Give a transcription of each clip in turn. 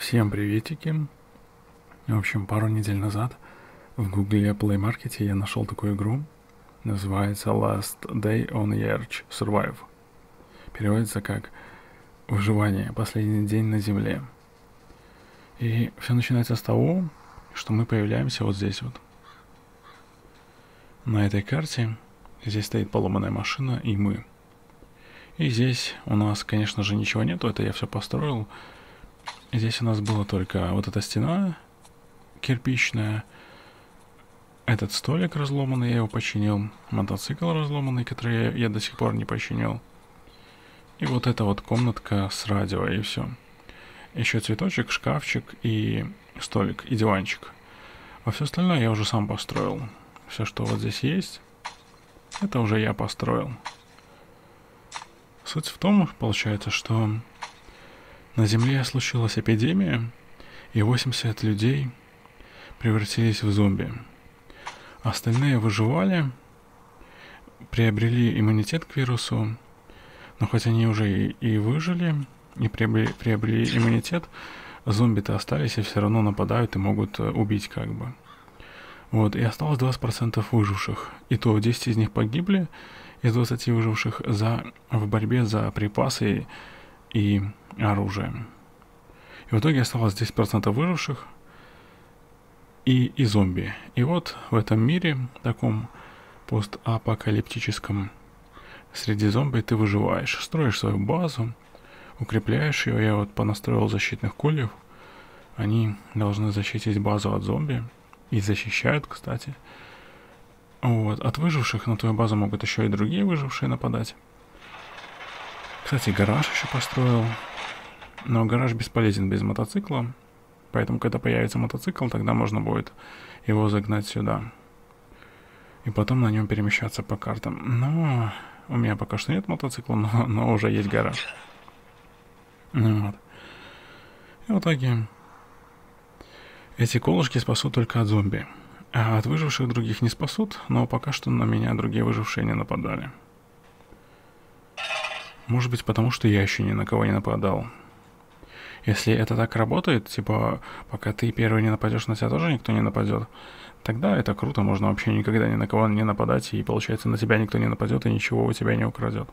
Всем приветики. В общем, пару недель назад в Google Play Market я нашел такую игру. Называется Last Day on Earth Survive. Переводится как «Выживание. Последний день на Земле». И все начинается с того, что мы появляемся вот здесь вот. На этой карте здесь стоит поломанная машина и мы. И здесь у нас, конечно же, ничего нету, это я все построил. Здесь у нас была только вот эта стена кирпичная, этот столик разломанный, я его починил, мотоцикл разломанный, который я, я до сих пор не починил. И вот эта вот комнатка с радио, и все. Еще цветочек, шкафчик и столик, и диванчик. А все остальное я уже сам построил. Все, что вот здесь есть, это уже я построил. Суть в том, получается, что на Земле случилась эпидемия, и 80 людей превратились в зомби. Остальные выживали, приобрели иммунитет к вирусу, но хоть они уже и, и выжили, и приобрели, приобрели иммунитет, зомби-то остались и все равно нападают и могут э, убить как бы. Вот, и осталось 20% выживших. И то 10 из них погибли, из 20 выживших за, в борьбе за припасы и оружием. И в итоге осталось 10% выживших и, и зомби. И вот в этом мире, таком постапокалиптическом, среди зомби ты выживаешь. Строишь свою базу, укрепляешь ее. Я вот понастроил защитных кольев. Они должны защитить базу от зомби. И защищают, кстати. Вот. От выживших на твою базу могут еще и другие выжившие нападать. Кстати, гараж еще построил. Но гараж бесполезен без мотоцикла. Поэтому, когда появится мотоцикл, тогда можно будет его загнать сюда. И потом на нем перемещаться по картам. Но у меня пока что нет мотоцикла, но, но уже есть гараж. Ну вот. И в итоге эти колышки спасут только от зомби. А от выживших других не спасут, но пока что на меня другие выжившие не нападали. Может быть, потому что я еще ни на кого не нападал. Если это так работает, типа, пока ты первый не нападешь, на тебя тоже никто не нападет, тогда это круто, можно вообще никогда ни на кого не нападать, и получается на тебя никто не нападет и ничего у тебя не украдет.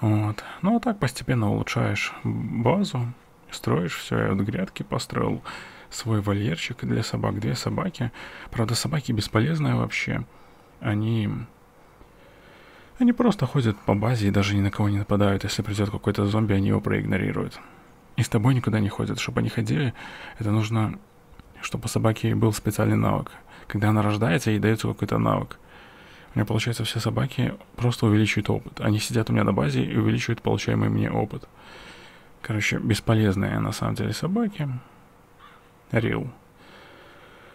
Вот. Ну а так постепенно улучшаешь базу, строишь все. Я вот грядки построил, свой вольерчик для собак, две собаки. Правда, собаки бесполезные вообще. Они они просто ходят по базе и даже ни на кого не нападают. Если придет какой-то зомби, они его проигнорируют. И с тобой никуда не ходят. Чтобы они ходили, это нужно, чтобы у собаки был специальный навык. Когда она рождается, ей дается какой-то навык. У меня, получается, все собаки просто увеличивают опыт. Они сидят у меня на базе и увеличивают получаемый мне опыт. Короче, бесполезные на самом деле собаки. Рил.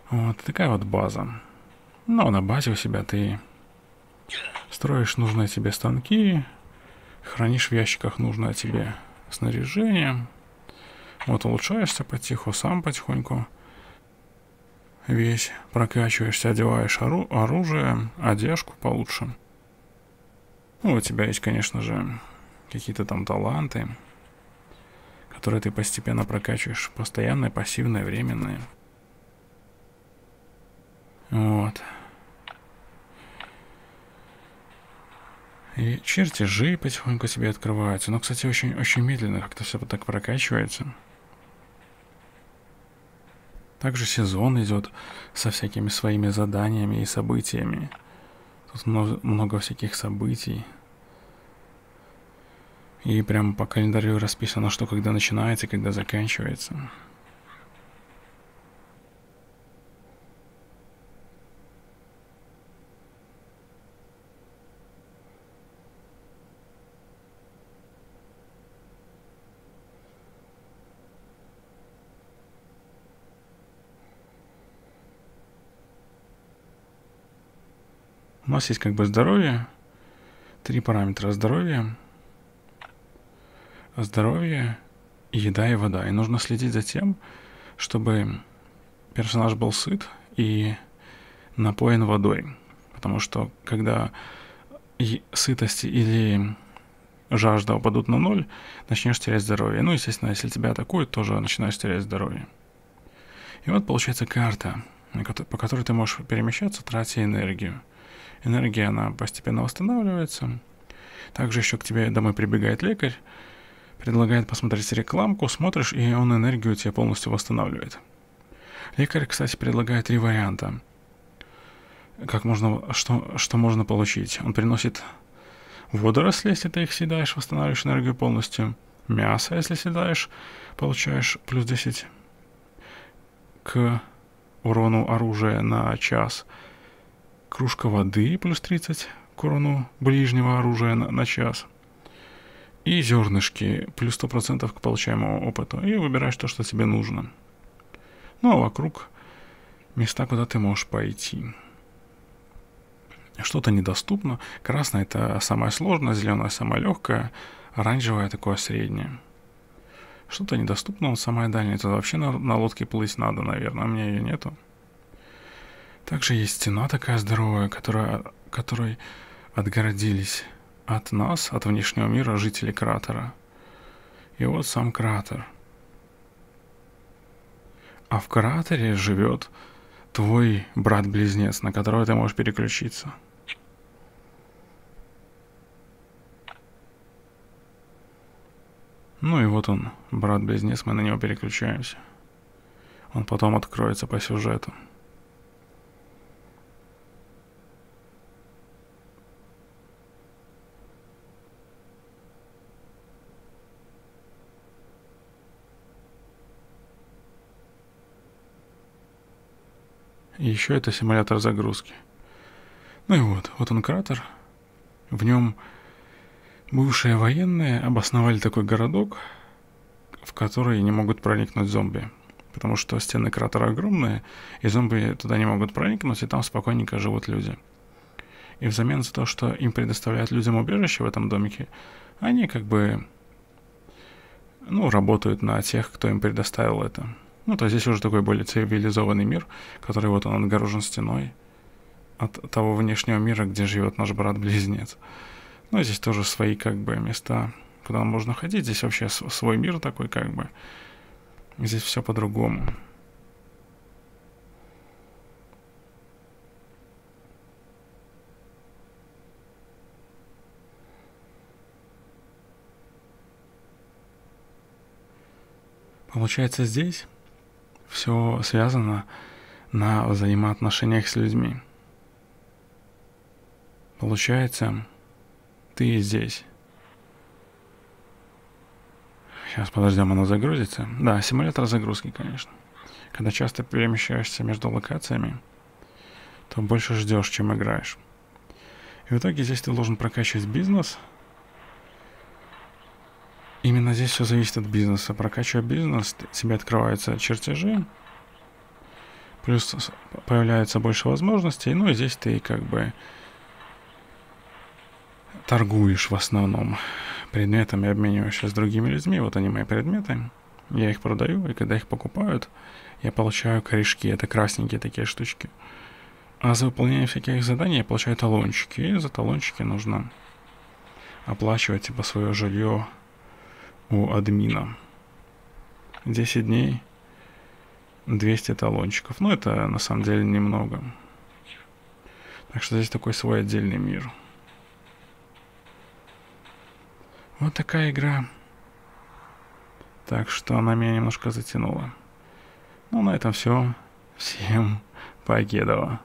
Вот такая вот база. Но на базе у себя ты Строишь нужные тебе станки, хранишь в ящиках нужное тебе снаряжение. Вот улучшаешься потиху, сам потихоньку весь прокачиваешься, одеваешь ору- оружие, одежку получше. Ну, у тебя есть, конечно же, какие-то там таланты, которые ты постепенно прокачиваешь, постоянные, пассивные, временные. Вот. И чертежи потихоньку себе открываются. Но, кстати, очень-очень медленно как-то все так прокачивается. Также сезон идет со всякими своими заданиями и событиями. Тут много, всяких событий. И прям по календарю расписано, что когда начинается когда заканчивается. У нас есть как бы здоровье, три параметра здоровья, здоровье, еда и вода. И нужно следить за тем, чтобы персонаж был сыт и напоен водой. Потому что когда сытость или жажда упадут на ноль, начнешь терять здоровье. Ну, естественно, если тебя атакуют, тоже начинаешь терять здоровье. И вот получается карта, по которой ты можешь перемещаться, тратя энергию. Энергия, она постепенно восстанавливается. Также еще к тебе домой прибегает лекарь, предлагает посмотреть рекламку, смотришь, и он энергию тебе полностью восстанавливает. Лекарь, кстати, предлагает три варианта. Как можно, что, что можно получить? Он приносит водоросли, если ты их съедаешь, восстанавливаешь энергию полностью. Мясо, если съедаешь, получаешь плюс 10 к урону оружия на час. Кружка воды плюс 30 к урону ближнего оружия на, на час и зернышки, плюс 100% к получаемому опыту, и выбираешь то, что тебе нужно. Ну а вокруг места, куда ты можешь пойти. Что-то недоступно. Красное это самое сложное, зеленое самое легкое, оранжевое такое среднее. Что-то недоступно, он самое дальнее. Это вообще на, на лодке плыть надо, наверное, у меня ее нету. Также есть стена такая здоровая, которая, которой отгородились от нас, от внешнего мира, жители кратера. И вот сам кратер. А в кратере живет твой брат-близнец, на которого ты можешь переключиться. Ну и вот он, брат-близнец, мы на него переключаемся. Он потом откроется по сюжету. И еще это симулятор загрузки. Ну и вот, вот он кратер. В нем бывшие военные обосновали такой городок, в который не могут проникнуть зомби. Потому что стены кратера огромные, и зомби туда не могут проникнуть, и там спокойненько живут люди. И взамен за то, что им предоставляют людям убежище в этом домике, они как бы, ну, работают на тех, кто им предоставил это. Ну, то есть здесь уже такой более цивилизованный мир, который вот он отгорожен стеной от того внешнего мира, где живет наш брат-близнец. Ну, здесь тоже свои как бы места, куда можно ходить. Здесь вообще свой мир такой как бы. Здесь все по-другому. Получается, здесь все связано на взаимоотношениях с людьми. Получается, ты здесь. Сейчас подождем, оно загрузится. Да, симулятор загрузки, конечно. Когда часто перемещаешься между локациями, то больше ждешь, чем играешь. И в итоге здесь ты должен прокачивать бизнес – Именно здесь все зависит от бизнеса. Прокачивая бизнес, тебе открываются чертежи, плюс появляется больше возможностей, ну и здесь ты как бы торгуешь в основном предметами, обмениваешься с другими людьми. Вот они мои предметы. Я их продаю, и когда их покупают, я получаю корешки. Это красненькие такие штучки. А за выполнение всяких заданий я получаю талончики. И за талончики нужно оплачивать типа свое жилье у админа. 10 дней, 200 талончиков. Ну, это на самом деле немного. Так что здесь такой свой отдельный мир. Вот такая игра. Так что она меня немножко затянула. Ну, на этом все. Всем покедова.